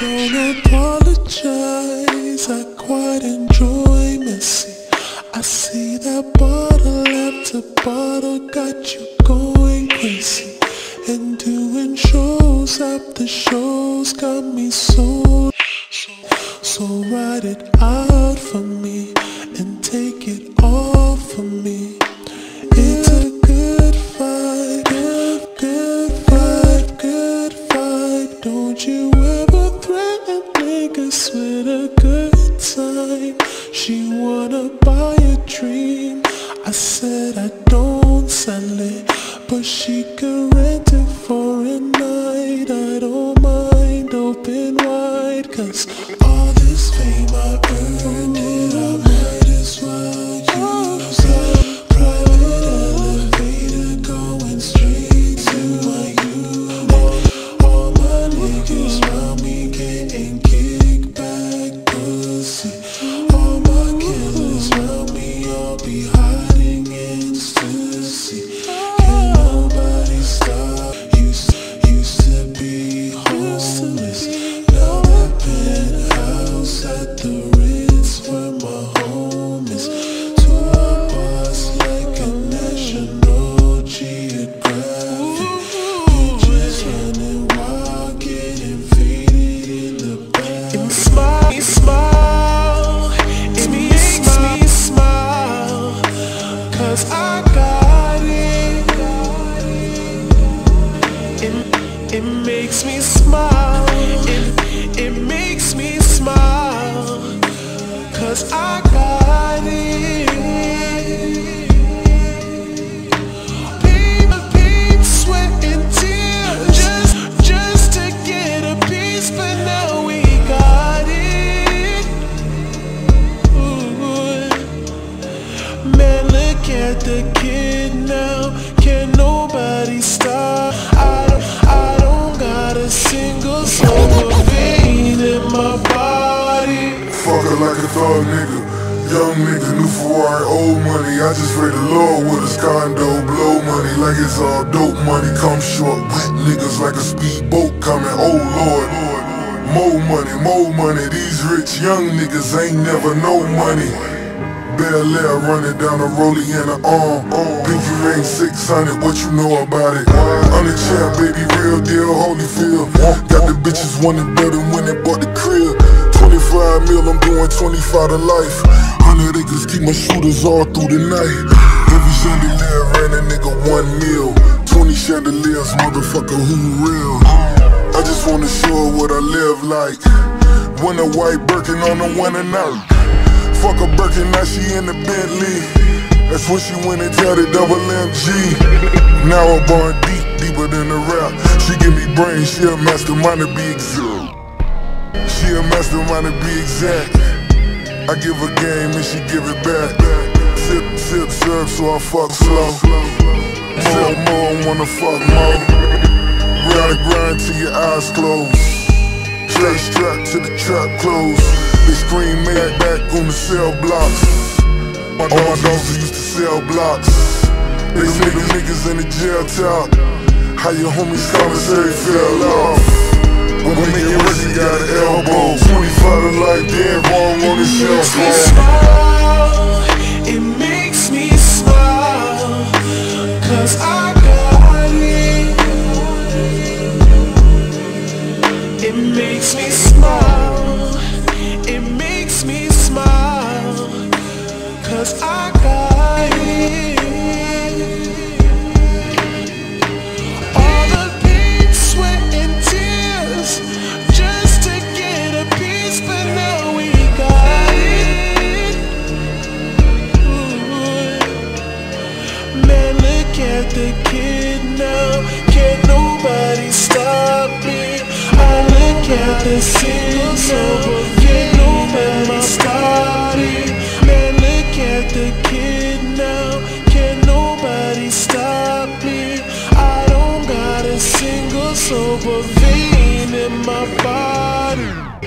Don't apologize, I quite enjoy after bottle got you going crazy. And doing shows after shows got me so So write it out for me all this fame I earned At the kid now. Can nobody stop? I don't, I don't got a single soul pain in my body. Fuck her like a thug nigga. Young nigga, new Ferrari, old money. I just pray the Lord with his condo. Blow money like it's all dope money. Come short, wet niggas like a speedboat coming. Oh Lord, more money, more money. These rich young niggas ain't never no money. Bel Air running down the rollie in the arm. Pinky ring 600, what you know about it? On the chair, baby, real deal, holy Holyfield. Got the bitches wanting better when they bought the crib. 25 mil, I'm doing 25 to life. 100 acres, keep my shooters all through the night. Every chandelier ran a nigga one mil. 20 chandeliers, motherfucker, who real? I just wanna show what I live like. When a white Birkin on the one and. Fuck a Birkin, now she in the Bentley. That's when she went and tell the double MG. Now I'm born deep, deeper than the rap. She give me brains, she a mastermind to be exact. She a mastermind to be exact. I give her game and she give it back. Sip, sip, serve, so I fuck slow. More, more, wanna fuck more. Grind, grind till your eyes close. Straight strapped to the trap close. They scream mad back on the cell blocks. My All my dogs used to sell blocks. They the niggas in the jail talk. How your homies commissary fell off. When we making records, you got an elbow. 25 to life, dead wrong on the cell makes me phone. smile. It makes at the kid now. Can't nobody stop me. I look at the signal Can't nobody stop me. Man, look at the kid now. Can't nobody stop me. I don't got a single sober vein in my body.